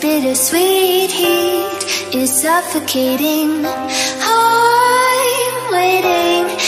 bittersweet heat is suffocating. I'm waiting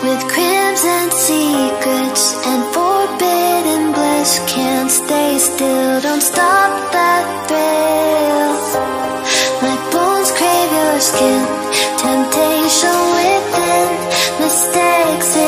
With crimson secrets and forbidden bliss Can't stay still, don't stop that thrill. My bones crave your skin, temptation within Mistakes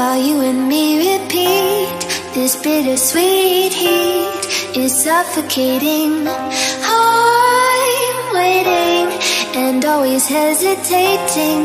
while you and me repeat. This bittersweet heat is suffocating. I'm waiting and always hesitating.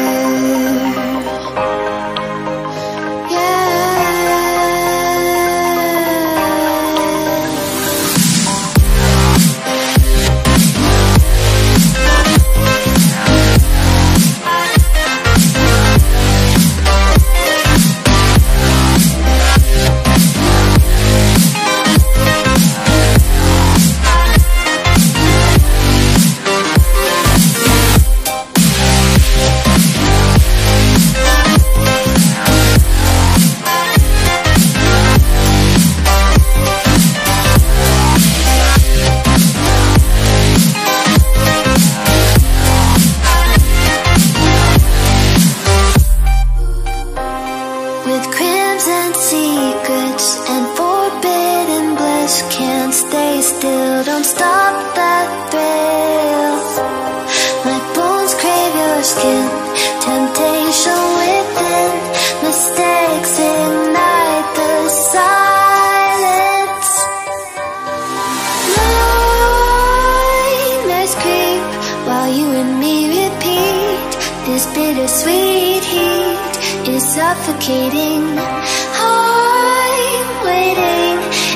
Stop that thrill. My bones crave your skin, temptation within. Mistakes ignite the silence. While you and me repeat. This bittersweet heat is suffocating. I'm waiting